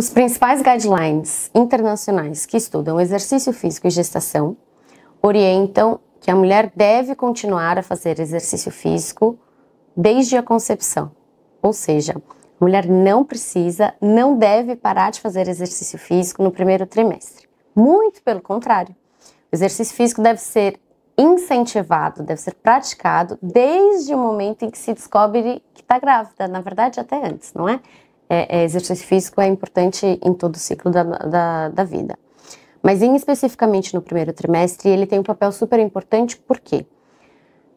Os principais guidelines internacionais que estudam exercício físico e gestação orientam que a mulher deve continuar a fazer exercício físico desde a concepção. Ou seja, a mulher não precisa, não deve parar de fazer exercício físico no primeiro trimestre. Muito pelo contrário. O exercício físico deve ser incentivado, deve ser praticado desde o momento em que se descobre que está grávida, na verdade até antes, não é? é, é, exercício físico é importante em todo o ciclo da, da, da vida. Mas em especificamente no primeiro trimestre, ele tem um papel super importante, por quê?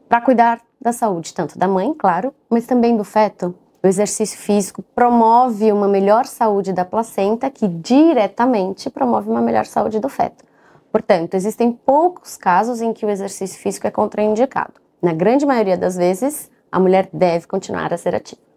Para cuidar da saúde, tanto da mãe, claro, mas também do feto. O exercício físico promove uma melhor saúde da placenta, que diretamente promove uma melhor saúde do feto. Portanto, existem poucos casos em que o exercício físico é contraindicado. Na grande maioria das vezes, a mulher deve continuar a ser ativa.